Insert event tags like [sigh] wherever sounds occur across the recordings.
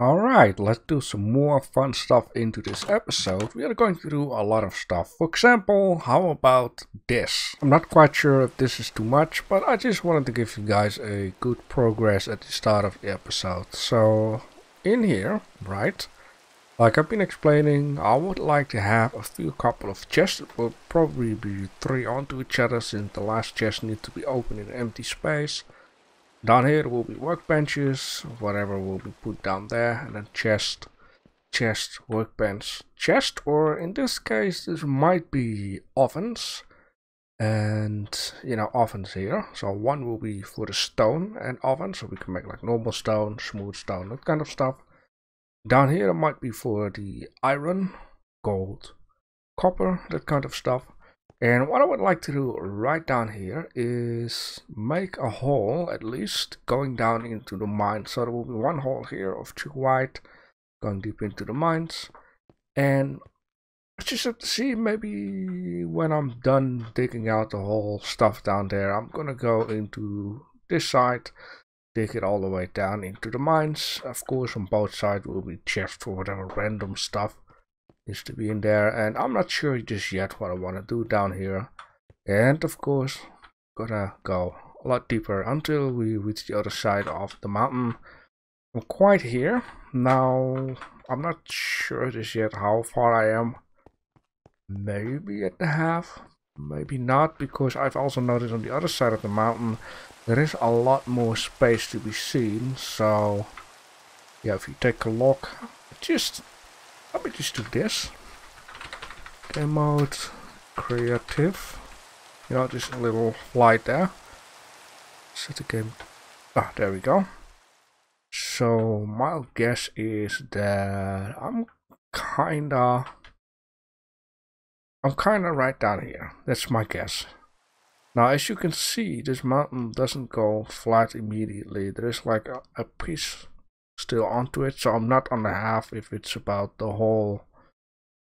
Alright, let's do some more fun stuff into this episode. We are going to do a lot of stuff. For example, how about this? I'm not quite sure if this is too much, but I just wanted to give you guys a good progress at the start of the episode. So, in here, right, like I've been explaining, I would like to have a few couple of chests. It will probably be three onto each other since the last chest needs to be open in empty space. Down here will be workbenches, whatever will be put down there, and then chest, chest, workbench, chest, or in this case, this might be ovens, and you know, ovens here. So one will be for the stone and oven, so we can make like normal stone, smooth stone, that kind of stuff. Down here it might be for the iron, gold, copper, that kind of stuff. And what I would like to do right down here is make a hole at least going down into the mine. So there will be one hole here of two white going deep into the mines. And I just have to see maybe when I'm done digging out the whole stuff down there, I'm gonna go into this side, dig it all the way down into the mines. Of course on both sides will be chests for whatever random stuff needs to be in there and I'm not sure just yet what I want to do down here. And of course gonna go a lot deeper until we reach the other side of the mountain. I'm quite here. Now I'm not sure just yet how far I am. Maybe at the half maybe not because I've also noticed on the other side of the mountain there is a lot more space to be seen. So yeah if you take a look just let me just do this. Game mode, creative. You know, just a little light there. Set the game. Ah, there we go. So my guess is that I'm kinda I'm kinda right down here. That's my guess. Now as you can see this mountain doesn't go flat immediately. There is like a, a piece still onto it so I'm not on the half if it's about the whole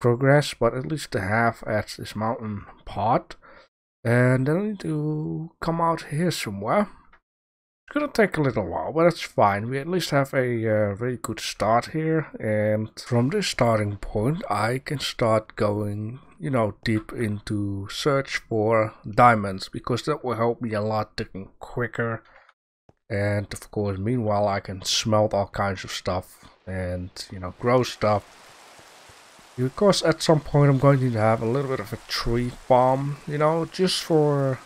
progress but at least the half at this mountain part. And then I need to come out here somewhere. It's gonna take a little while but that's fine. We at least have a uh, very good start here and from this starting point I can start going you know deep into search for diamonds because that will help me a lot digging quicker and of course meanwhile I can smelt all kinds of stuff and you know grow stuff. Because at some point I'm going to have a little bit of a tree farm you know just for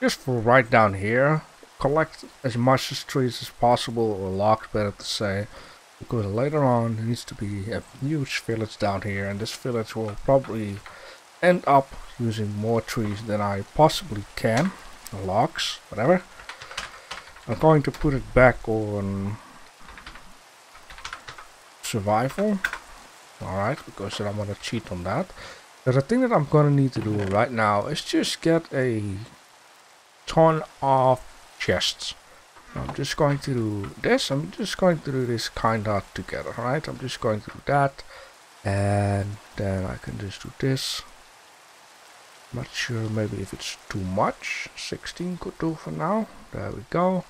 just for right down here. Collect as much as trees as possible or logs better to say because later on there needs to be a huge village down here and this village will probably end up using more trees than I possibly can. Logs whatever I'm going to put it back on survival. Alright, because I don't want to cheat on that. But the thing that I'm going to need to do right now is just get a ton of chests. I'm just going to do this. I'm just going to do this kind of together, right? I'm just going to do that. And then I can just do this. Not sure maybe if it's too much. 16 could do for now. There we go.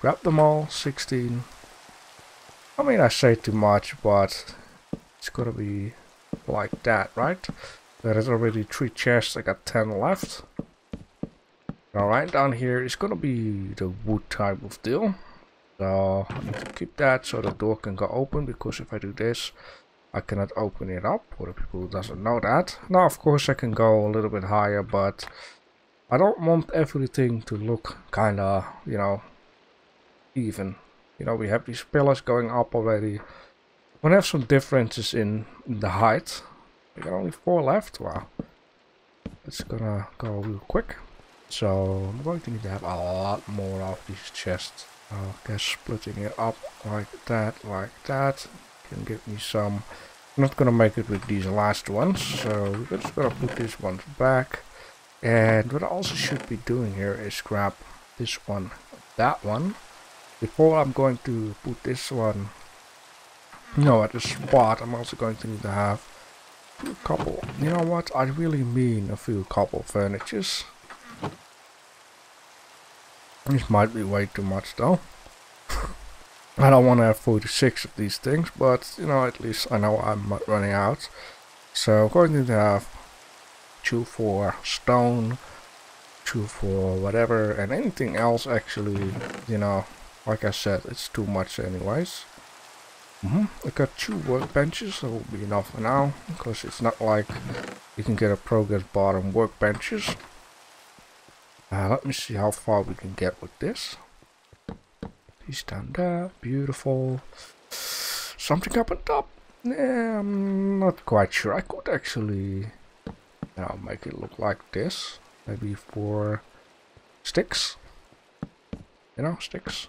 Grab them all, 16. I mean, I say too much, but it's gonna be like that, right? There is already three chests, I got 10 left. Alright, down here is gonna be the wood type of deal. So, I need to keep that so the door can go open, because if I do this, I cannot open it up, for the people who doesn't know that. Now, of course, I can go a little bit higher, but I don't want everything to look kinda, you know, even. You know, we have these pillars going up already. We have some differences in the height. We got only four left. Wow. It's gonna go real quick. So I'm going to need to have a lot more of these chests. I guess splitting it up like that, like that can get me some. I'm not gonna make it with these last ones, so we're just gonna put these ones back. And what I also should be doing here is grab this one, that one, before I'm going to put this one you know at the spot I'm also going to need to have a couple you know what I really mean a few couple furnitures this might be way too much though I don't want to have 46 of these things, but you know, at least I know I'm not running out. So I'm going to have two for stone, two for whatever, and anything else actually, you know, like I said, it's too much anyways. Mm -hmm. I got two workbenches, so will be enough for now, because it's not like you can get a progress bar on workbenches. Uh, let me see how far we can get with this. He's down there, beautiful. Something up on top. Yeah, I'm not quite sure. I could actually know, make it look like this. Maybe for sticks. You know, sticks.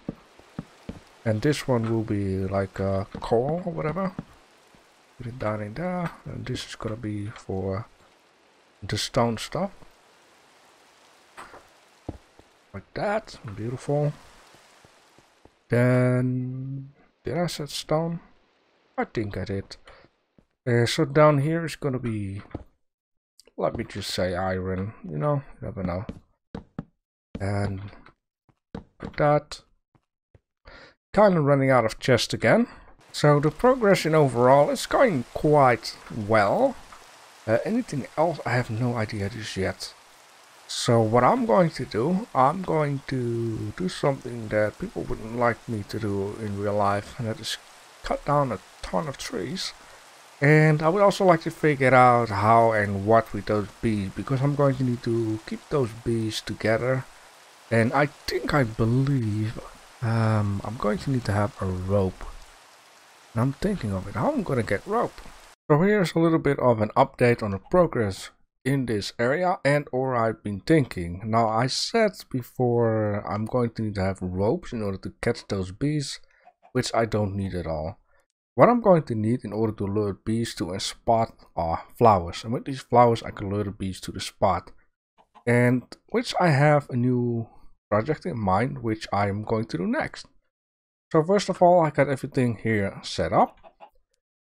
And this one will be like a coral or whatever. Put it down in there. And this is gonna be for the stone stuff. Like that. Beautiful. Then I set stone? I think I did. Uh, so down here is gonna be let me just say iron, you know, you never know. And like that. Kind of running out of chest again. So the progression overall is going quite well. Uh, anything else, I have no idea just yet. So what I'm going to do, I'm going to do something that people wouldn't like me to do in real life, and that is cut down a ton of trees. And I would also like to figure out how and what with those bees, because I'm going to need to keep those bees together. And I think I believe um, I'm going to need to have a rope. And I'm thinking of it, how I'm going to get rope. So here's a little bit of an update on the progress in this area and or I've been thinking. Now I said before I'm going to need to have ropes in order to catch those bees, which I don't need at all. What I'm going to need in order to lure bees to a spot are flowers. And with these flowers I can lure the bees to the spot. And which I have a new project in mind which I'm going to do next. So first of all I got everything here set up.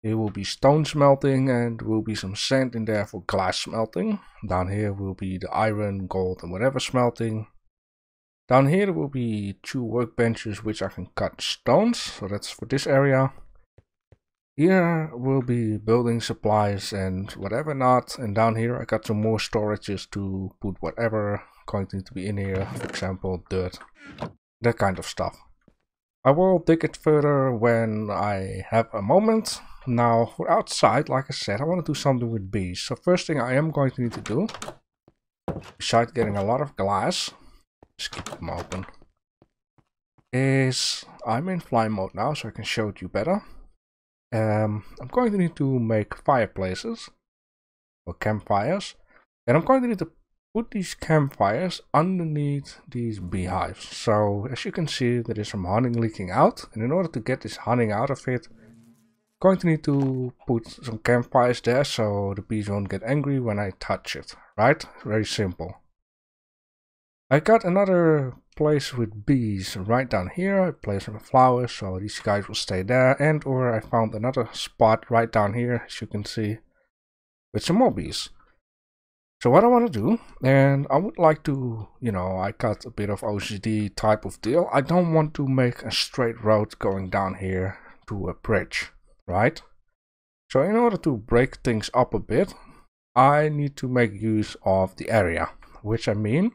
Here will be stone smelting and will be some sand in there for glass smelting. Down here will be the iron, gold and whatever smelting. Down here will be two workbenches which I can cut stones, so that's for this area. Here will be building supplies and whatever not. And down here I got some more storages to put whatever going to be in here. For example, dirt. That kind of stuff. I will dig it further when I have a moment. Now, for outside, like I said, I want to do something with bees. So first thing I am going to need to do, besides getting a lot of glass, just keep them open, is I'm in fly mode now, so I can show it you better. Um, I'm going to need to make fireplaces, or campfires, and I'm going to need to put these campfires underneath these beehives. So as you can see, there is some honey leaking out, and in order to get this honey out of it, going to need to put some campfires there so the bees won't get angry when I touch it, right? Very simple. I got another place with bees right down here. I placed some flowers so these guys will stay there and or I found another spot right down here as you can see with some more bees. So what I want to do, and I would like to, you know, I got a bit of OCD type of deal. I don't want to make a straight road going down here to a bridge right? So in order to break things up a bit, I need to make use of the area, which I mean,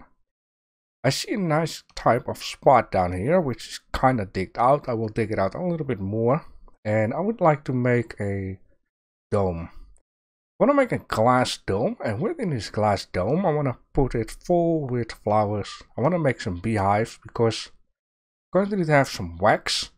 I see a nice type of spot down here, which is kind of digged out. I will dig it out a little bit more, and I would like to make a dome. I want to make a glass dome, and within this glass dome, I want to put it full with flowers. I want to make some beehives, because I'm going to need to have some wax,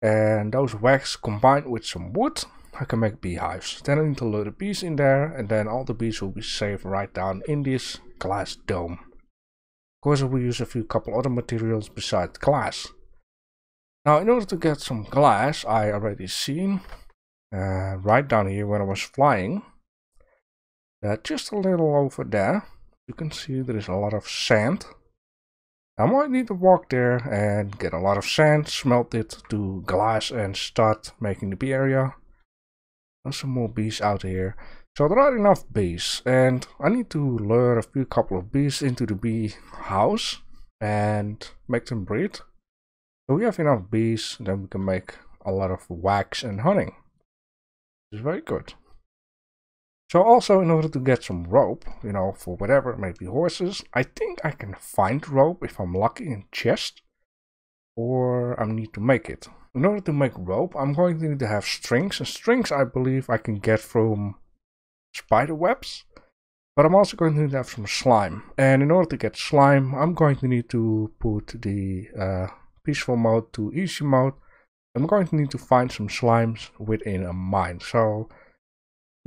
and those wax combined with some wood, I can make beehives. Then I need to load the bees in there and then all the bees will be safe right down in this glass dome. Of course I will use a few couple other materials besides glass. Now in order to get some glass I already seen uh, right down here when I was flying. Uh, just a little over there you can see there is a lot of sand I might need to walk there and get a lot of sand, smelt it to glass and start making the bee area. There's some more bees out here. So there are enough bees and I need to lure a few couple of bees into the bee house and make them breed. So we have enough bees, then we can make a lot of wax and honey. Is very good. So also in order to get some rope, you know, for whatever, maybe horses, I think I can find rope if I'm lucky in chest. Or I need to make it. In order to make rope, I'm going to need to have strings. And strings I believe I can get from spider webs. But I'm also going to need to have some slime. And in order to get slime, I'm going to need to put the uh, peaceful mode to easy mode. I'm going to need to find some slimes within a mine. So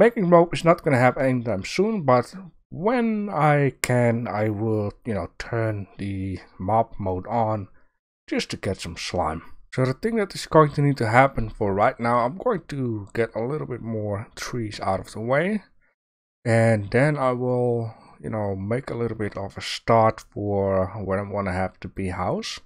making rope is not going to happen anytime soon, but when I can, I will, you know, turn the mob mode on just to get some slime. So the thing that is going to need to happen for right now, I'm going to get a little bit more trees out of the way. And then I will, you know, make a little bit of a start for where I want to have the bee house.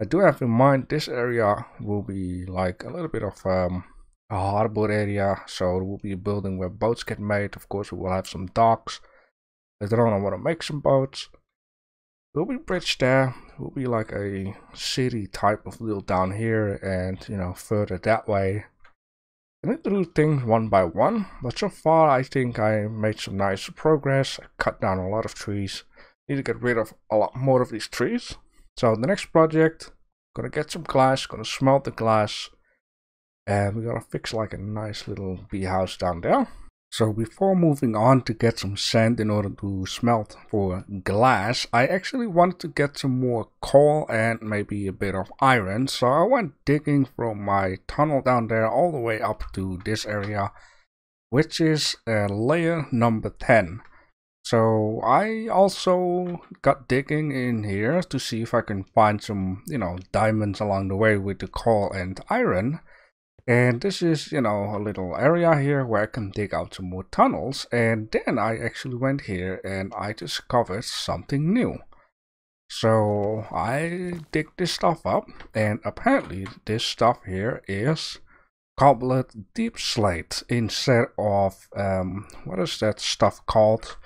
I do have in mind this area will be like a little bit of um, a harbor area. So it will be a building where boats get made. Of course, we will have some docks. Later on, I want to make some boats. There will be bridge there. Will be like a city type of deal down here, and you know further that way. I need to do things one by one, but so far I think I made some nice progress. I cut down a lot of trees. Need to get rid of a lot more of these trees. So the next project, gonna get some glass, gonna smelt the glass, and we're gonna fix like a nice little bee house down there. So before moving on to get some sand in order to smelt for glass, I actually wanted to get some more coal and maybe a bit of iron. So I went digging from my tunnel down there all the way up to this area, which is uh, layer number 10. So I also got digging in here to see if I can find some, you know, diamonds along the way with the coal and iron. And this is, you know, a little area here where I can dig out some more tunnels. And then I actually went here and I discovered something new. So I dig this stuff up and apparently this stuff here is cobbled deepslate instead of, um, what is that stuff called?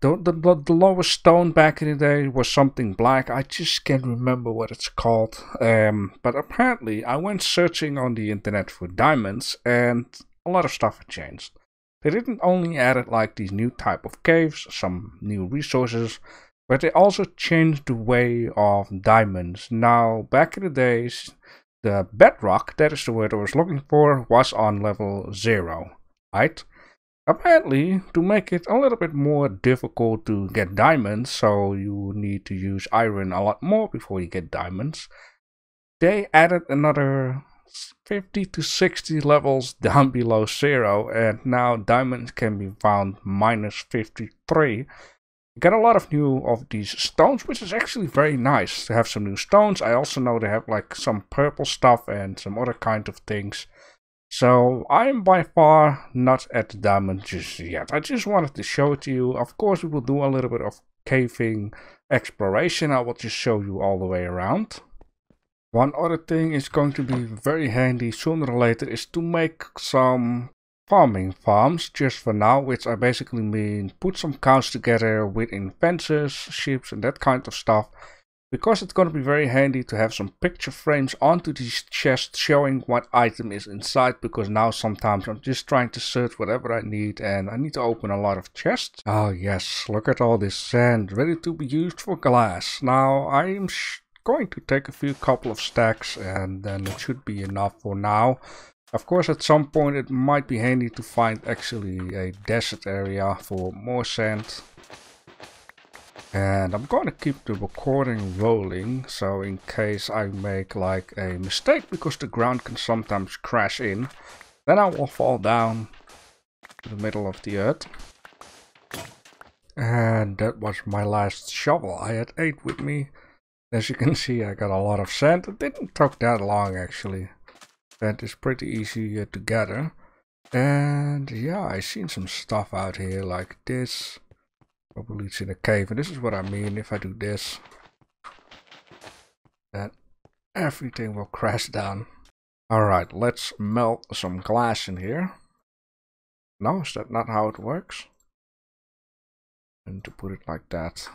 The, the, the lowest stone back in the day was something black. I just can't remember what it's called. Um, but apparently, I went searching on the internet for diamonds, and a lot of stuff had changed. They didn't only added like these new type of caves, some new resources, but they also changed the way of diamonds. Now, back in the days, the bedrock, that is the word I was looking for, was on level 0, right? Apparently, to make it a little bit more difficult to get diamonds, so you need to use iron a lot more before you get diamonds, they added another 50 to 60 levels down [laughs] below zero, and now diamonds can be found minus 53. You get a lot of new of these stones, which is actually very nice to have some new stones. I also know they have like some purple stuff and some other kind of things. So I'm by far not at the diamond just yet. I just wanted to show it to you. Of course we will do a little bit of caving exploration. I will just show you all the way around. One other thing is going to be very handy sooner or later is to make some farming farms just for now, which I basically mean put some cows together within fences, sheep and that kind of stuff because it's going to be very handy to have some picture frames onto these chests showing what item is inside because now sometimes I'm just trying to search whatever I need and I need to open a lot of chests. Oh yes, look at all this sand ready to be used for glass. Now I'm going to take a few couple of stacks and then it should be enough for now. Of course at some point it might be handy to find actually a desert area for more sand and I'm going to keep the recording rolling, so in case I make like a mistake, because the ground can sometimes crash in, then I will fall down to the middle of the earth. And that was my last shovel. I had 8 with me. As you can see, I got a lot of sand. It didn't take that long, actually. That is pretty easy uh, to gather. And yeah, I seen some stuff out here like this. Probably it's in a cave. And this is what I mean if I do this. Then everything will crash down. Alright, let's melt some glass in here. No, is that not how it works? And to put it like that.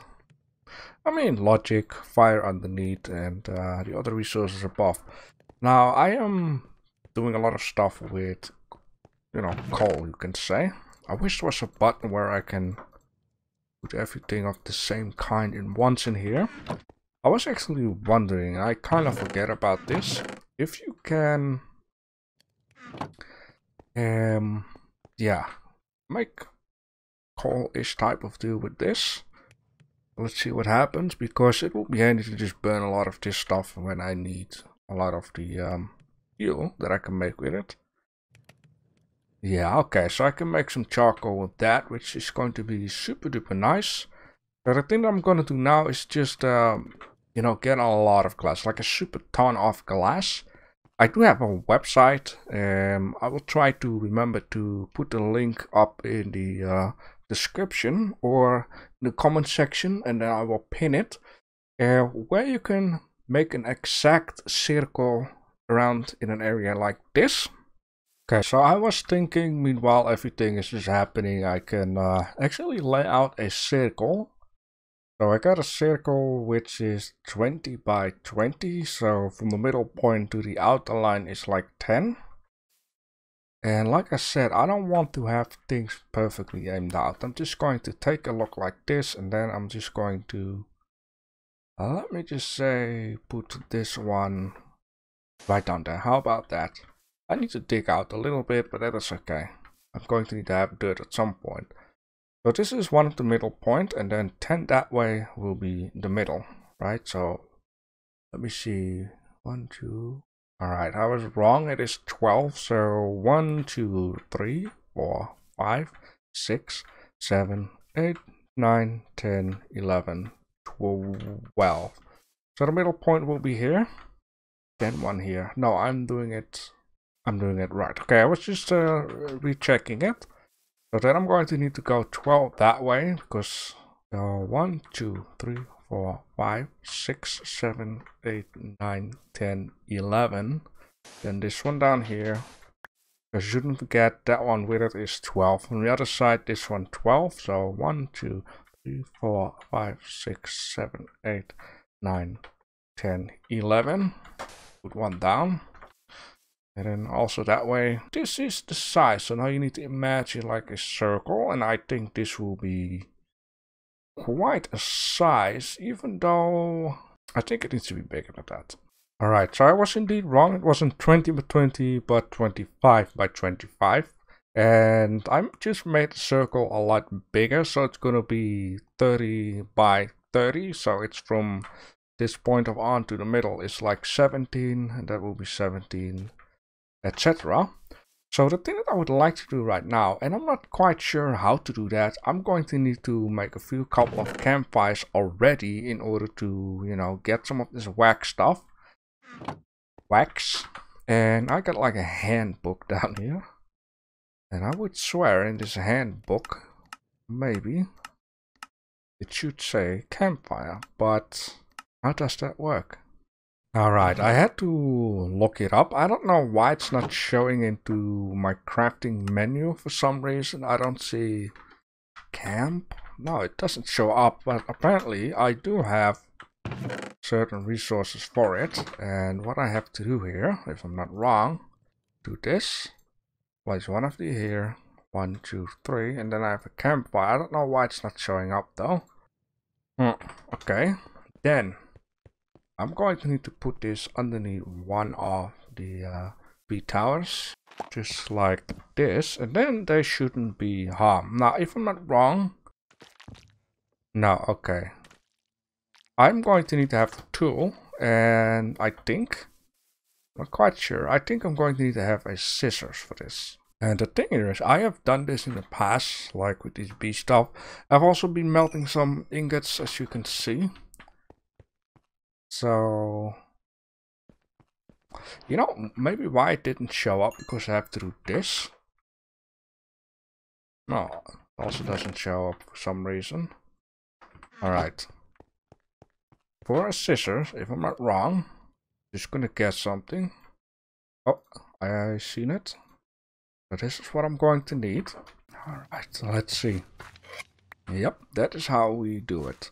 I mean logic, fire underneath, and uh, the other resources above. Now I am doing a lot of stuff with, you know, coal, you can say. I wish there was a button where I can put everything of the same kind in once in here. I was actually wondering, I kind of forget about this. If you can, um, yeah, make coal-ish type of deal with this. Let's see what happens, because it will be handy to just burn a lot of this stuff when I need a lot of the um, fuel that I can make with it. Yeah, okay, so I can make some charcoal with that, which is going to be super duper nice. But the thing I'm going to do now is just, um, you know, get a lot of glass, like a super ton of glass. I do have a website. Um, I will try to remember to put the link up in the uh, description or the comment section and then I will pin it. Uh, where you can make an exact circle around in an area like this. Okay, so I was thinking, meanwhile everything is just happening, I can uh, actually lay out a circle. So I got a circle which is 20 by 20, so from the middle point to the outer line is like 10. And like I said, I don't want to have things perfectly aimed out. I'm just going to take a look like this and then I'm just going to, uh, let me just say, put this one right down there. How about that? I need to dig out a little bit, but that is okay. I'm going to need to have dirt at some point. So this is one of the middle point, and then 10 that way will be the middle, right? So let me see. One, two. Alright, I was wrong. It is 12. So 1, 2, 3, 4, 5, 6, 7, 8, 9, 10, 11, 12. So the middle point will be here. Then one here. No, I'm doing it I'm doing it right. Okay, I was just uh, rechecking it. So then I'm going to need to go 12 that way because uh, 1, 2, 3, 4, 5, 6, 7, 8, 9, 10, 11. Then this one down here. I shouldn't forget that one with it is 12. On the other side, this one 12. So 1, 2, 3, 4, 5, 6, 7, 8, 9, 10, 11. Put one down. And then also that way, this is the size. So now you need to imagine like a circle. And I think this will be quite a size, even though I think it needs to be bigger than that. Alright, so I was indeed wrong. It wasn't 20 by 20, but 25 by 25. And I just made the circle a lot bigger, so it's going to be 30 by 30. So it's from this point of on to the middle It's like 17, and that will be 17 etc. So the thing that I would like to do right now, and I'm not quite sure how to do that, I'm going to need to make a few couple of campfires already in order to, you know, get some of this wax stuff. Wax. And I got like a handbook [laughs] down here. And I would swear in this handbook, maybe, it should say campfire, but how does that work? Alright, I had to look it up. I don't know why it's not showing into my crafting menu for some reason. I don't see camp. No, it doesn't show up, but apparently I do have certain resources for it. And what I have to do here, if I'm not wrong, do this, place one of the here, one, two, three, and then I have a campfire. I don't know why it's not showing up though. Hmm, okay, then I'm going to need to put this underneath one of the uh, bee towers, just like this, and then they shouldn't be harmed. Now, if I'm not wrong, no, okay. I'm going to need to have the tool, and I think, I'm not quite sure, I think I'm going to need to have a scissors for this. And the thing is, I have done this in the past, like with this bee stuff. I've also been melting some ingots, as you can see. So, you know, maybe why it didn't show up because I have to do this. No, also doesn't show up for some reason. Alright. For a scissors, if I'm not wrong, just gonna get something. Oh, I seen it. So this is what I'm going to need. Alright, let's see. Yep, that is how we do it.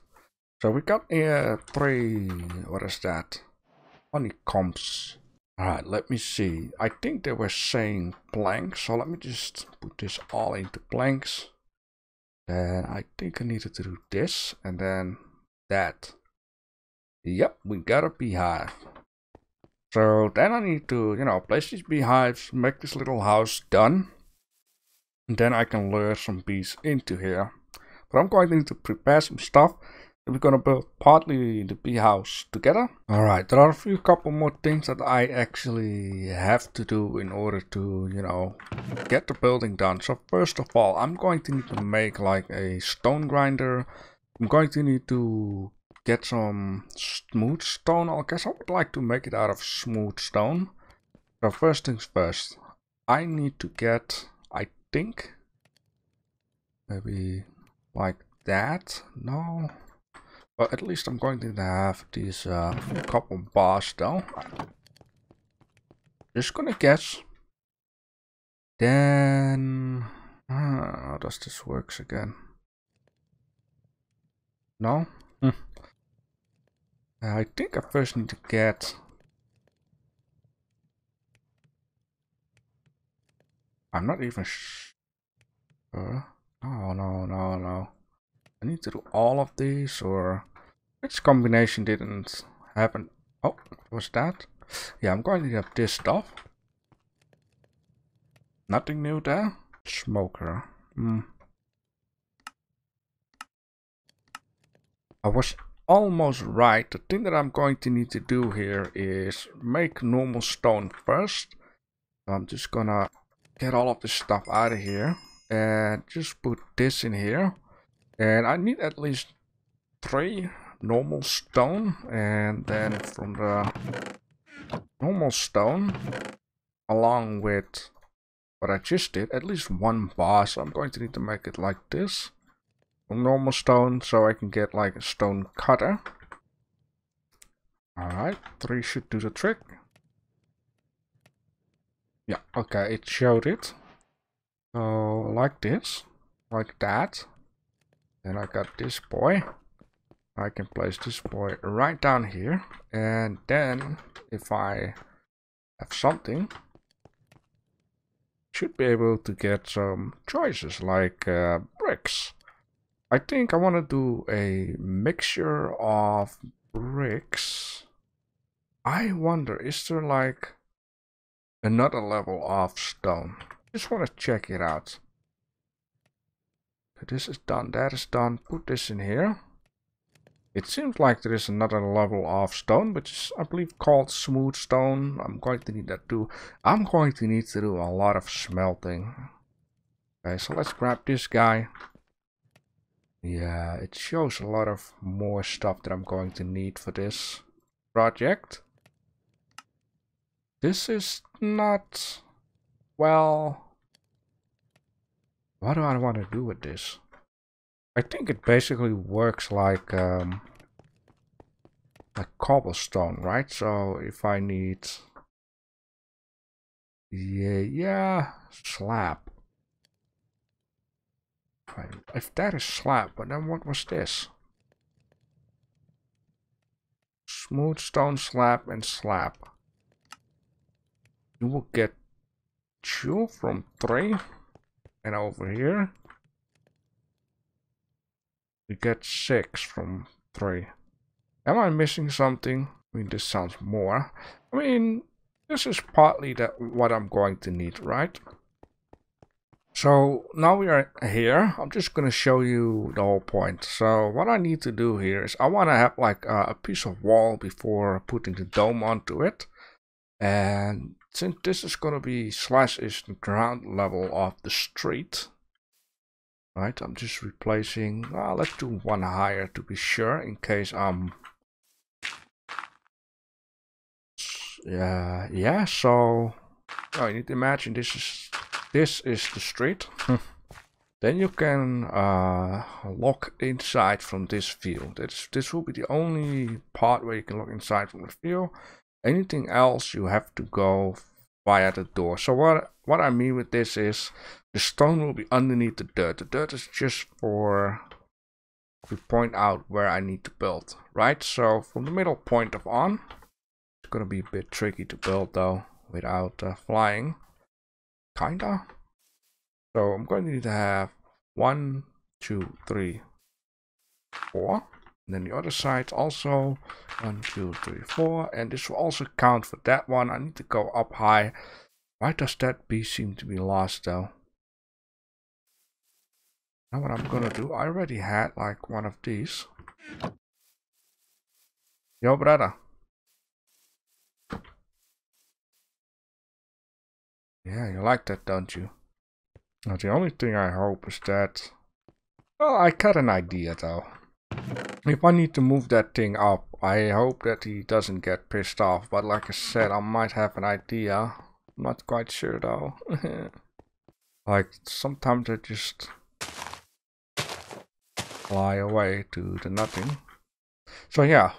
So we got here three, what is that? Honeycombs. Alright, let me see. I think they were saying planks, so let me just put this all into planks. Then I think I needed to do this, and then that. Yep, we got a beehive. So then I need to, you know, place these beehives, make this little house done. And then I can lure some bees into here. But I'm going to need to prepare some stuff. We're gonna build partly the bee house together. Alright, there are a few couple more things that I actually have to do in order to, you know, get the building done. So first of all, I'm going to need to make like a stone grinder. I'm going to need to get some smooth stone. I guess I would like to make it out of smooth stone. So first things first, I need to get, I think, maybe like that. No. But at least I'm going to have these uh, couple bars though. Just gonna guess. Then, uh, how does this works again? No? Hm. I think I first need to get... I'm not even sure. No, no, no, no. I need to do all of these or... Which combination didn't happen? Oh, was that? Yeah, I'm going to have this stuff. Nothing new there. Smoker. Hmm. I was almost right. The thing that I'm going to need to do here is make normal stone first. I'm just gonna get all of this stuff out of here and just put this in here. And I need at least three normal stone and then from the normal stone along with what I just did, at least one bar. So I'm going to need to make it like this normal stone so I can get like a stone cutter. Alright, three should do the trick. Yeah, okay, it showed it. So, like this, like that. Then I got this boy. I can place this boy right down here. And then, if I have something, should be able to get some choices like uh, bricks. I think I want to do a mixture of bricks. I wonder, is there like another level of stone? Just want to check it out. This is done, that is done. Put this in here. It seems like there is another level of stone, which is, I believe, called smooth stone. I'm going to need that too. I'm going to need to do a lot of smelting. Okay, so let's grab this guy. Yeah, it shows a lot of more stuff that I'm going to need for this project. This is not... Well... What do I want to do with this? I think it basically works like... Um, like cobblestone, right? So if I need... Yeah, yeah, slab. If that is slab, but then what was this? Smooth stone slab and slab. You will get two from three. And over here, you get six from three. Am I missing something? I mean, this sounds more. I mean, this is partly that what I'm going to need, right? So now we are here. I'm just going to show you the whole point. So what I need to do here is I want to have like uh, a piece of wall before putting the dome onto it. And since this is going to be slash is the ground level of the street. Right, I'm just replacing, uh, let's do one higher to be sure in case I'm yeah yeah so oh, you need to imagine this is this is the street. [laughs] then you can uh, look inside from this view. This, this will be the only part where you can look inside from the view. Anything else you have to go via the door. So what, what I mean with this is the stone will be underneath the dirt. The dirt is just for to point out where I need to build, right? So from the middle point of on, gonna be a bit tricky to build though without uh, flying, kinda. So I'm going to need to have one, two, three, four. And then the other side also one, two, three, four. And this will also count for that one. I need to go up high. Why does that bee seem to be lost though? Now what I'm gonna do, I already had like one of these. Yo brother. Yeah, you like that, don't you? Now, the only thing I hope is that... Well, I got an idea though. If I need to move that thing up, I hope that he doesn't get pissed off. But like I said, I might have an idea. I'm not quite sure though. [laughs] like, sometimes I just fly away to the nothing. So yeah,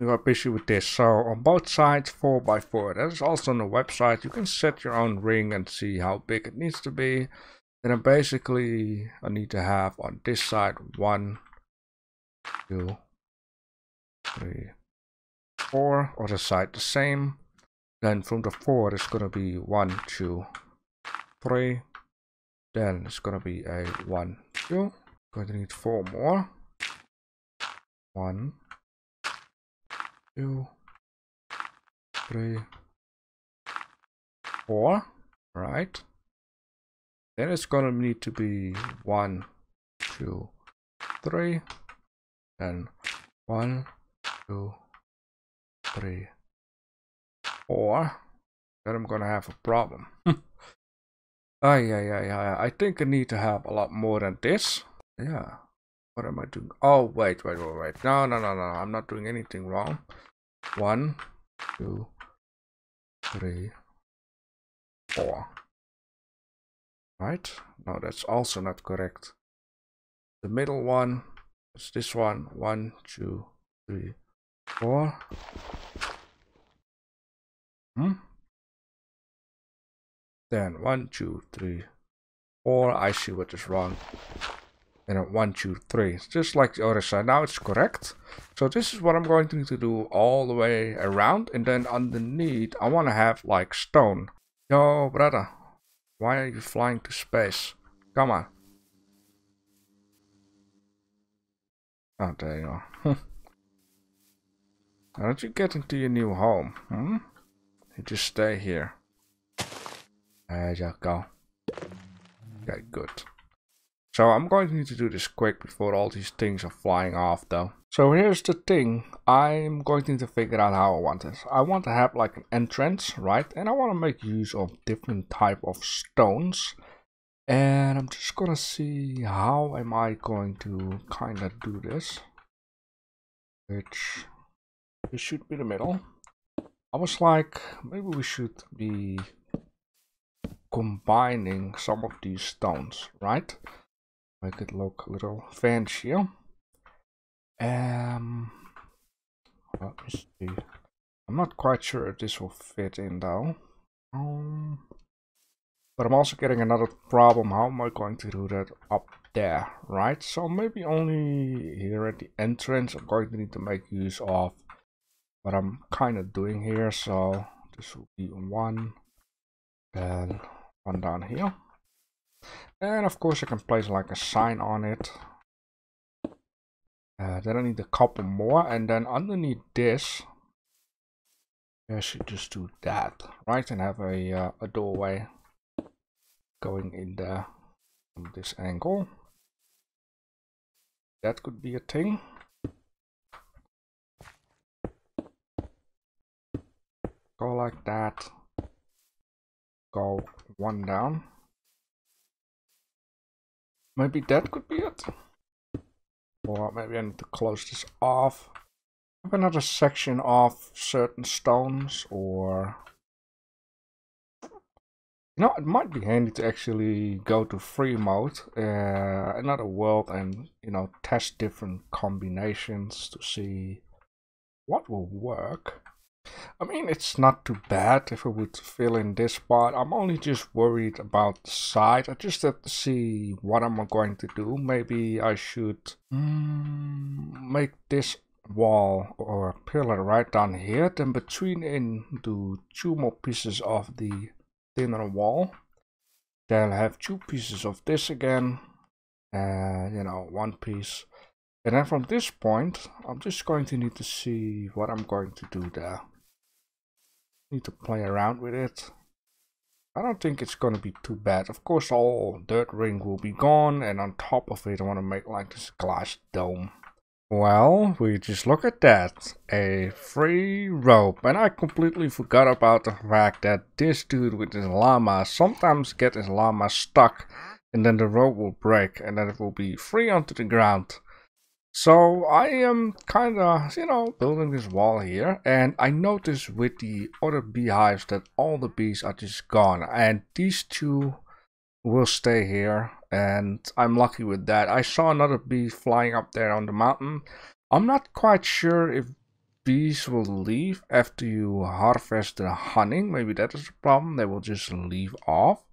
we are busy with this. So on both sides 4x4. That is also on the website. You can set your own ring and see how big it needs to be. And then basically I need to have on this side one, two, three, four. Other side the same. Then from the four it's gonna be one, two, three. Then it's gonna be a one, two. Going to need four more. One, two, three, four. Right. Then it's gonna need to be one, two, three, and one, two, three, four. Then I'm gonna have a problem. oh yeah, yeah, yeah. I think I need to have a lot more than this. Yeah. What am I doing? Oh wait, wait, wait, wait. No, no, no, no. I'm not doing anything wrong. One, two, three, four right? No, that's also not correct. The middle one is this one. One, two, three, four. Hmm? Then one, two, three, four. I see what is wrong. And then one, two, three. It's just like the other side. Now it's correct. So this is what I'm going to need to do all the way around. And then underneath, I want to have like stone. Yo, brother, why are you flying to space? Come on. Oh, there you are. [laughs] How don't you get into your new home? Hmm? You just stay here. There you go. Okay, good. So I'm going to need to do this quick before all these things are flying off though. So here's the thing, I'm going to need to figure out how I want this. I want to have like an entrance, right? And I want to make use of different type of stones. And I'm just gonna see how am I going to kind of do this. Which, this should be the middle. I was like, maybe we should be combining some of these stones, right? Make it look a little fancier. Um, let me see. I'm not quite sure if this will fit in though. Um, but I'm also getting another problem. How am I going to do that up there, right? So maybe only here at the entrance I'm going to need to make use of what I'm kind of doing here. So this will be one, then one down here. And of course I can place like a sign on it. Uh, then I need a couple more and then underneath this I should just do that right? And have a, uh, a doorway going in there from this angle. That could be a thing. Go like that. Go one down maybe that could be it or maybe I need to close this off. Have another section of certain stones or... You know, it might be handy to actually go to free mode, uh, another world and, you know, test different combinations to see what will work. I mean, it's not too bad if I would fill in this part. I'm only just worried about the side. I just have to see what I'm going to do. Maybe I should mm, make this wall or pillar right down here. Then between in do two more pieces of the thinner wall. Then I'll have two pieces of this again. You know, one piece. And then from this point, I'm just going to need to see what I'm going to do there. Need to play around with it. I don't think it's gonna be too bad. Of course, all dirt ring will be gone, and on top of it, I want to make like this glass dome. Well, we just look at that. A free rope. And I completely forgot about the fact that this dude with his llama sometimes get his llama stuck and then the rope will break and then it will be free onto the ground. So I am kind of, you know, building this wall here. And I noticed with the other beehives that all the bees are just gone. And these two will stay here. And I'm lucky with that. I saw another bee flying up there on the mountain. I'm not quite sure if bees will leave after you harvest the honey. Maybe that is the problem. They will just leave off.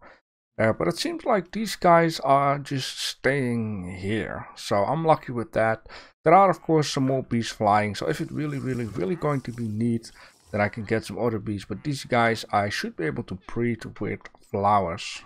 Uh, but it seems like these guys are just staying here. So I'm lucky with that. There are of course some more bees flying. So if it really, really, really going to be neat, then I can get some other bees. But these guys I should be able to breed with flowers.